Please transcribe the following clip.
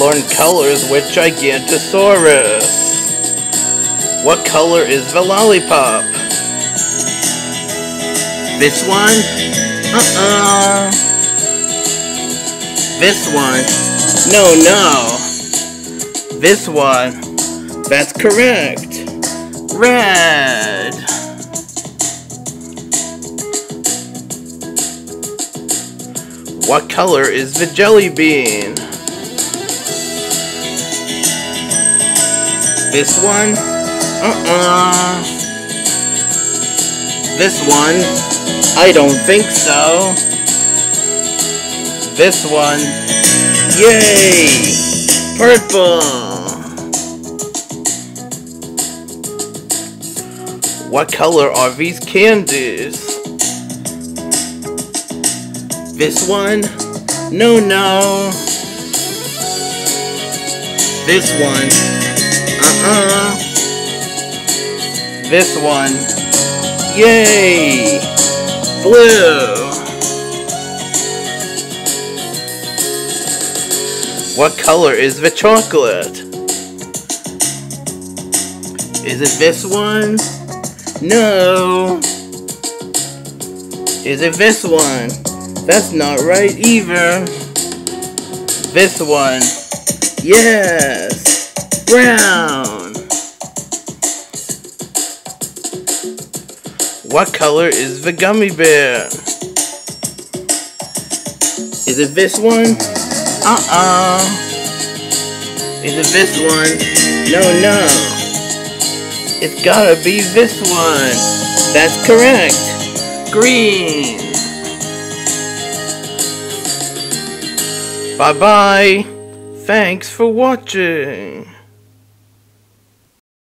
Learn colors with Gigantosaurus. What color is the lollipop? This one? Uh-uh. This one? No, no. This one. That's correct. Red. What color is the jelly bean? This one? Uh-uh. This one? I don't think so. This one? Yay! Purple! What color are these candies? This one? No, no. This one? This one? Yay! Blue! What color is the chocolate? Is it this one? No. Is it this one? That's not right either. This one. Yes. Brown. What color is the gummy bear? Is it this one? Uh-uh. Is it this one? No, no. It's gotta be this one. That's correct. Green. Bye-bye. Thanks for watching.